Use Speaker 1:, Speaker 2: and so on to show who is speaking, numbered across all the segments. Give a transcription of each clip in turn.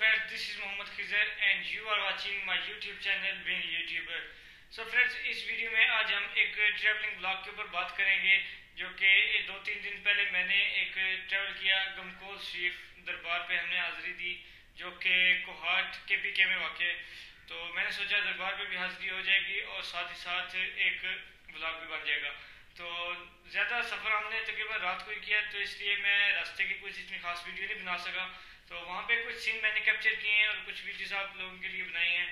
Speaker 1: friends, this is Mohammad Khizar and you are watching my YouTube channel Being YouTuber. So friends, اس video میں آج ہم ایک travelling blog کے اوپر بات کریں گے جو کہ دو تین دن پہلے میں نے ایک ٹریول کیا گمکول شریف دربار پہ ہم نے حاضری دی جو کہ کوہاٹ کے پی کے میں واقع ہے تو میں نے سوچا دربار پہ بھی حاضری ہو جائے گی اور ساتھ ہی ساتھ ایک بلاگ بھی بن جائے گا تو زیادہ سفر ہم نے تقریباً رات کو ہی کیا تو اس لیے میں راستے کی کچھ اتنی خاص ویڈیو نہیں بنا سکا تو وہاں پہ کچھ سین میں نے کیپچر کیے ہیں اور کچھ ویڈیوز آپ لوگوں کے لیے بنائی ہیں۔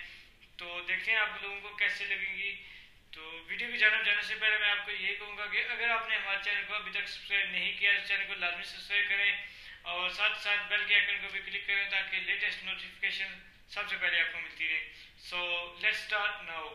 Speaker 1: تو دیکھتے ہیں آپ لوگوں کو کیسے لگیں گی۔ تو ویڈیو کی جانب جانے سے پہلے میں آپ کو یہی کہوں گا کہ اگر آپ نے ہمارے چینل کو ابھی تک سبسکرائب نہیں کیا اس چینل کو لازمی سبسکرائب کریں اور ساتھ ساتھ بیل کے آئکن کو بھی کلک کریں تاکہ لیٹسٹ نوٹیفیکیشن سب سے پہلے آپ کو ملتی رہے۔ So let start now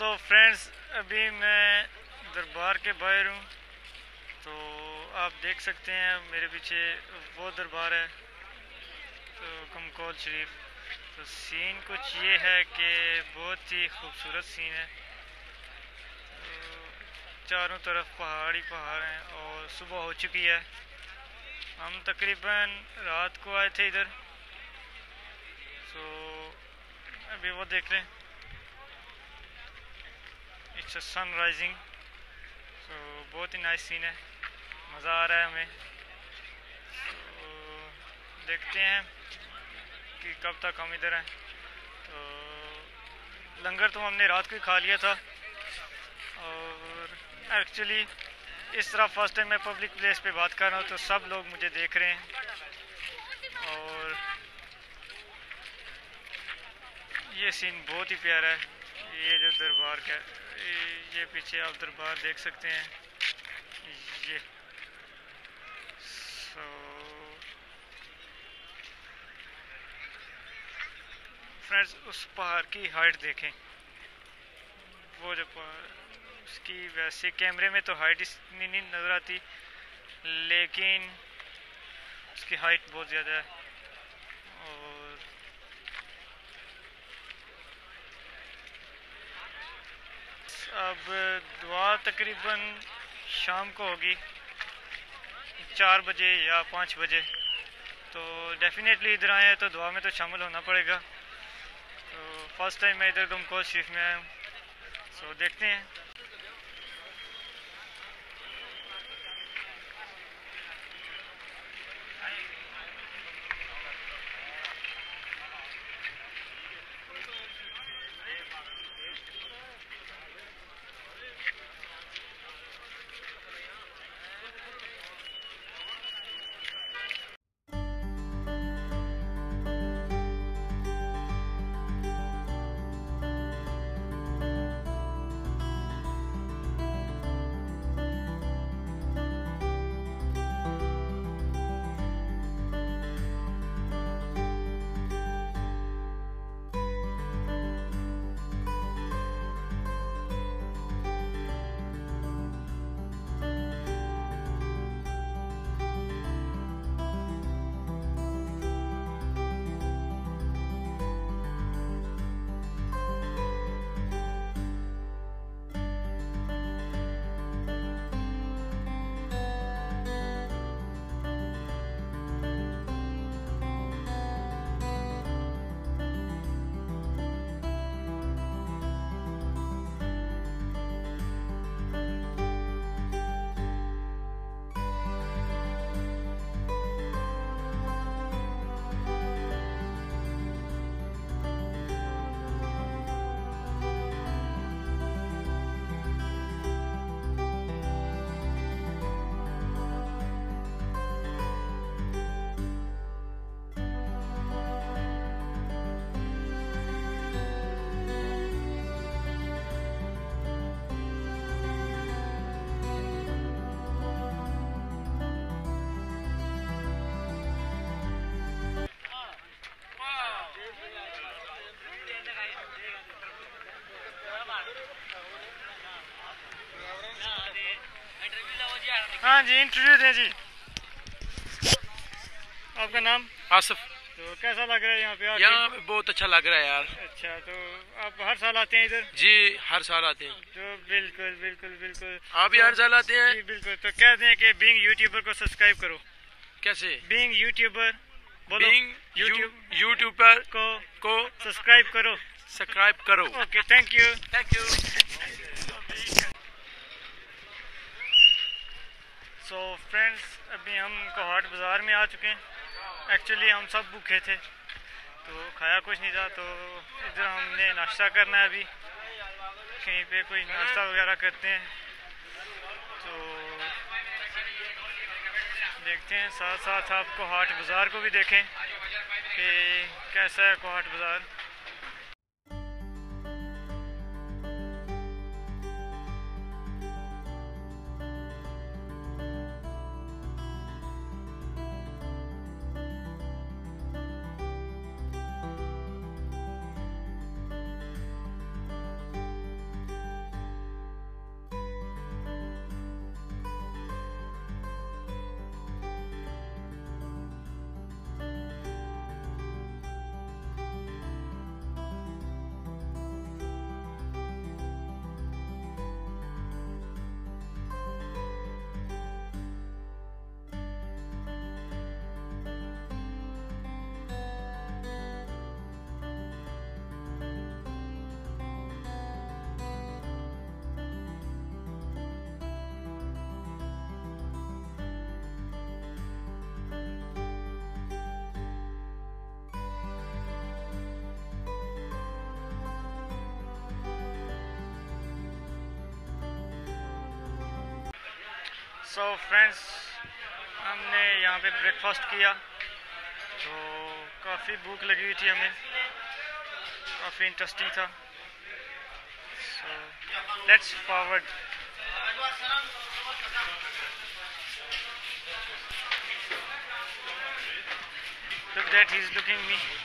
Speaker 1: so friends ابھی میں دربار کے باہر ہوں تو آپ دیکھ سکتے ہیں میرے پیچھے وہ دربار ہے تو کمکول شریف تو سین کچھ یہ ہے کہ بہت ہی خوبصورت سین ہے چاروں طرف پہاڑ ہی پہاڑ ہیں اور صبح ہو چکی ہے ہم تقریباً رات کو آئے تھے ادھر سو ابھی وہ دیکھ لیں اٹس اے سن رائزنگ سو بہت ہی نائس سین ہے. مزہ آ رہا ہے ہمیں. تو دیکھتے ہیں کہ کب تک ہم ادھر ہیں. تو، لنگر تو ہم نے رات کو ہی کھا لیا تھا. اور ایکچولی اس طرح فرسٹ ٹائم میں پبلک پلیس پہ بات کر رہا ہوں تو سب لوگ مجھے دیکھ رہے ہیں. اور یہ سین بہت ہی پیارا ہے. یہ جو دربار کا یہ پیچھے آپ دربار دیکھ سکتے ہیں۔ یہ۔ سو فرینڈس اس پہاڑ کی ہائٹ دیکھیں۔ وہ جو اس کی ویسے کیمرے میں تو ہائٹ اتنی نہیں نظر آتی، لیکن اس کی ہائٹ بہت زیادہ ہے اور اب دعا تقریباً شام کو ہوگی، چار بجے یا پانچ بجے۔ تو ڈیفینیٹلی ادھر آئے ہیں تو دعا میں تو شامل ہونا پڑے گا۔ تو فرسٹ ٹائم میں ادھر گمکوز شریف میں آیا ہوں۔ سو دیکھتے ہیں۔ ہاں جی انٹرویو دیں جی۔ آپ کا نام؟
Speaker 2: آصف۔
Speaker 1: تو کیسا لگ رہا ہے یہاں پہ؟
Speaker 2: یہاں پہ بہت اچھا لگ رہا ہے یار۔
Speaker 1: اچھا تو آپ ہر سال آتے ہیں ادھر؟
Speaker 2: جی ہر سال آتے ہیں۔
Speaker 1: تو بالکل بالکل بالکل۔
Speaker 2: آپ بھی ہر سال آتے
Speaker 1: جی
Speaker 2: ہیں
Speaker 1: بالکل۔ تو کہہ دیں کہ بینگ یوٹیوبر کو سبسکرائب کرو۔
Speaker 2: کیسے؟
Speaker 1: بینگ یوٹیوبر بولو۔
Speaker 2: بینگ
Speaker 1: یوٹیوب
Speaker 2: یوٹیوب پر
Speaker 1: کو
Speaker 2: کو
Speaker 1: سبسکرائب کرو۔
Speaker 2: سبسکرائب کرو
Speaker 1: okay thank you
Speaker 2: thank you
Speaker 1: so friends ابھی ہم کوہاٹ بازار میں آ چکے ہیں ایکچولی ہم سب بھوکے تھے تو کھایا کچھ نہیں تھا تو ادھر ہم نے ناشتہ کرنا ہے ابھی کہیں پہ کوئی ناشتہ وغیرہ کرتے ہیں تو دیکھتے ہیں ساتھ ساتھ آپ کوہاٹ بازار کو بھی دیکھیں کہ کیسا ہے کوہاٹ بازار سو فرینڈس ہم نے یہاں پہ بریک فاسٹ کیا تو کافی بھوک لگی ہوئی تھی ہمیں۔ کافی انٹرسٹنگ تھا۔ So let's forward Look that he's looking me.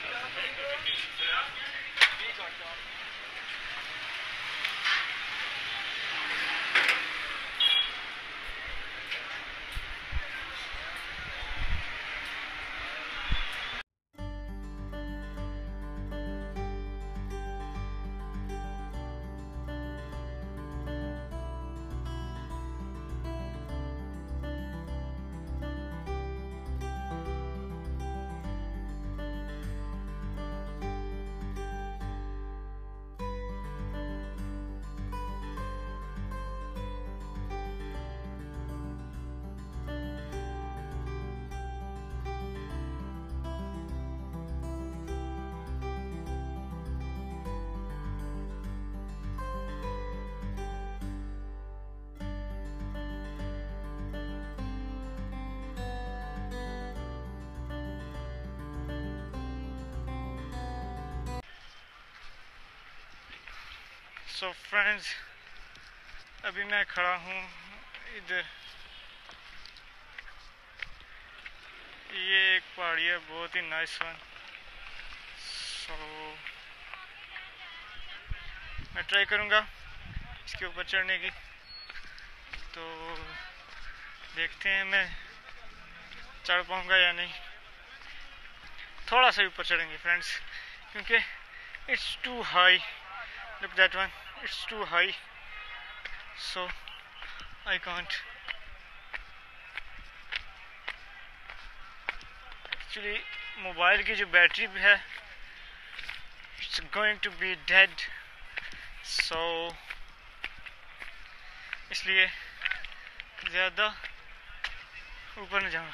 Speaker 1: So friends ابھی میں کھڑا ہوں ادھر۔ یہ ایک پہاڑی ہے، بہت ہی نائس ون سو میں ٹرائی کروں گا اس کے اوپر چڑھنے کی۔ تو دیکھتے ہیں میں چڑھ پاؤں گا یا نہیں۔ تھوڑا سا اوپر چڑھیں گے فرینڈس کیونکہ it's too high look that one it's too high so I can't actually mobile کی جو بیٹری بھی ہے it's going to be dead so اس لیے زیادہ اوپر نہیں جاؤں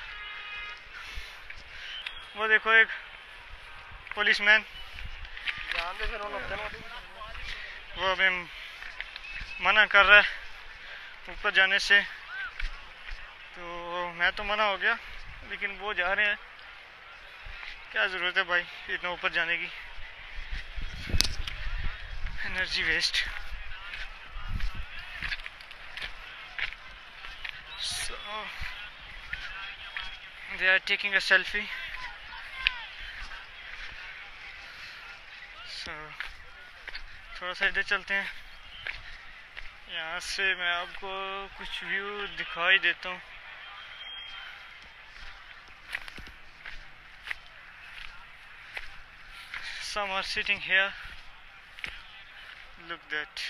Speaker 1: وہ دیکھو ایک پولیس مین وہ ابھی منع کر رہا ہے اوپر جانے سے۔ تو میں تو منع ہو گیا، لیکن وہ جا رہے ہیں۔ کیا ضرورت ہے بھائی اتنا اوپر جانے کی؟ Energy waste so they are taking a selfie so تھوڑا سا ادھر چلتے ہیں۔ یہاں سے میں آپ کو کچھ ویو دکھائی دیتا ہوں۔ Some are sitting here look that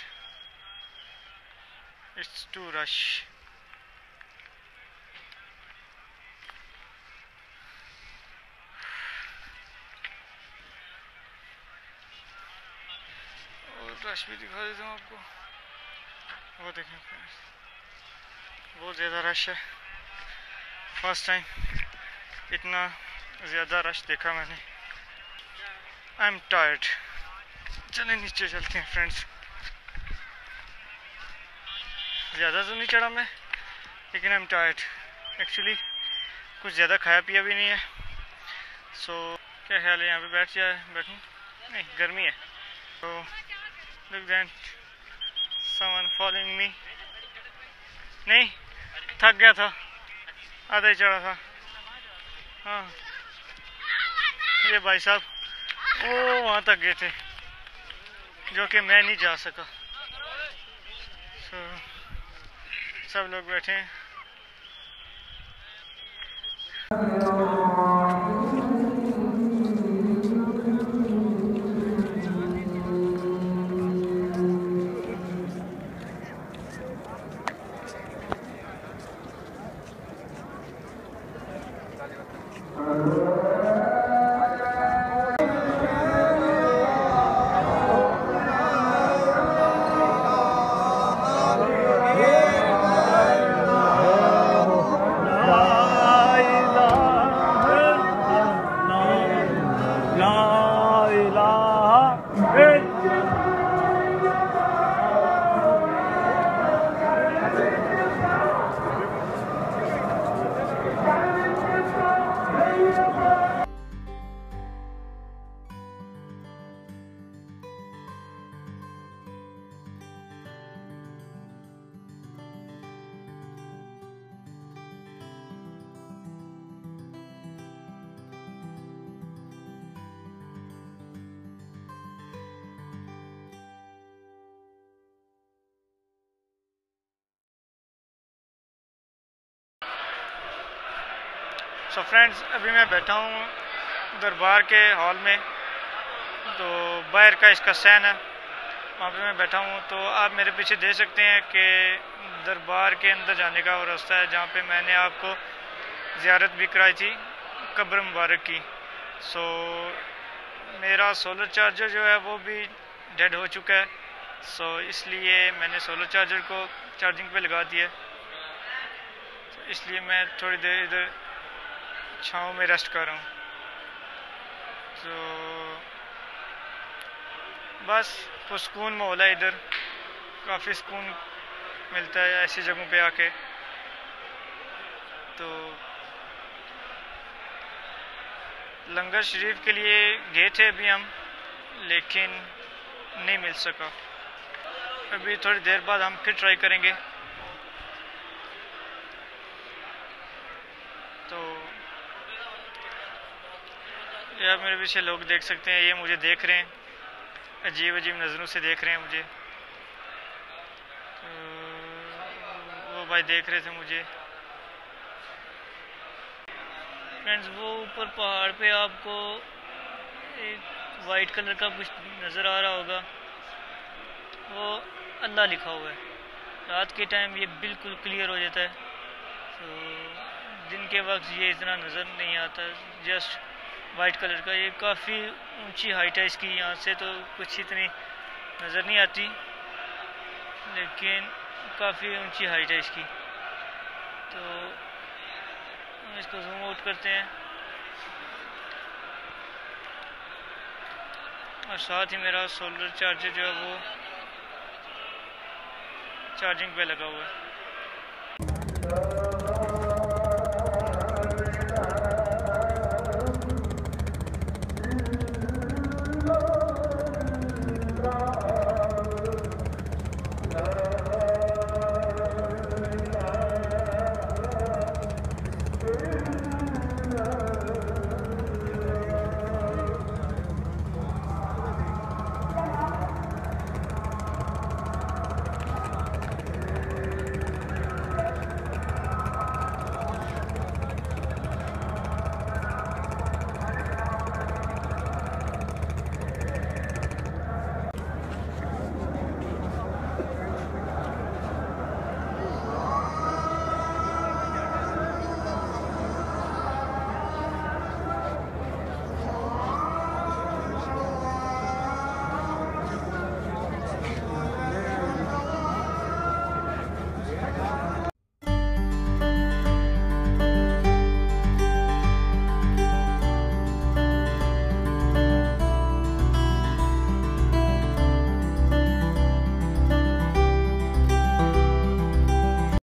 Speaker 1: it's too rush اور رش بھی دکھا دیتا ہوں آپ کو وہ دیکھیں بہت زیادہ رش ہے۔ فرسٹ ٹائم اتنا زیادہ رش دیکھا میں نے۔ آئی ایم ٹائرڈ چلیں نیچے چلتے ہیں فرینڈس زیادہ تو نہیں چڑھا میں، لیکن آئی ایم ٹائرڈ ایکچولی کچھ زیادہ کھایا پیا بھی نہیں ہے۔ سو کیا خیال ہے یہاں پہ بیٹھ جائے، بیٹھوں؟ نہیں، گرمی ہے۔ تو لک دین سمن فالوئنگ می نہیں تھک گیا تھا آدھا ہی چڑھا تھا ہاں یہ بھائی صاحب وہ وہاں تک گئے تھے جو کہ میں نہیں جا سکا سو سب لوگ بیٹھے ہیں فرینڈز ابھی میں بیٹھا ہوں دربار کے ہال میں، تو باہر کا اس کا سین ہے۔ وہاں پہ میں بیٹھا ہوں، تو آپ میرے پیچھے دیکھ سکتے ہیں کہ دربار کے اندر جانے کا وہ راستہ ہے، جہاں پہ میں نے آپ کو زیارت بھی کرائی تھی، قبر مبارک کی۔ سو میرا سولر چارجر جو ہے، وہ بھی ڈیڈ ہو چکا ہے۔ سو اس لیے میں نے سولر چارجر کو چارجنگ پہ لگا دیا اس لیے میں تھوڑی دیر ادھر چھاؤں میں ریسٹ کر رہا ہوں۔ تو بس پرسکون ماحول ہے ادھر۔ کافی سکون ملتا ہے ایسی جگہوں پہ آ کے تو لنگر شریف کے لیے گئے تھے ابھی ہم، لیکن نہیں مل سکا۔ ابھی تھوڑی دیر بعد ہم پھر ٹرائی کریں گے تو یہ آپ میرے پیچھے لوگ دیکھ سکتے ہیں، یہ مجھے دیکھ رہے ہیں۔ عجیب عجیب نظروں سے دیکھ رہے ہیں مجھے۔ وہ بھائی دیکھ رہے تھے مجھے۔ فرینڈز وہ اوپر پہاڑ پہ آپ کو ایک وائٹ کلر کا کچھ نظر آ رہا ہوگا۔ وہ اللہ لکھا ہوا ہے۔ رات کے ٹائم یہ بالکل کلیئر ہو جاتا ہے۔ تو دن کے وقت یہ اتنا نظر نہیں آتا جسٹ وائٹ کلر کا، یہ کافی اونچی ہائٹ ہے اس کی، یہاں سے تو کچھ اتنی نظر نہیں آتی، لیکن کافی اونچی ہائٹ ہے اس کی۔ تو ہم اس کو زوم آؤٹ کرتے ہیں۔ اور ساتھ ہی میرا سولر چارجر جو ہے وہ چارجنگ پہ لگا ہوا ہے۔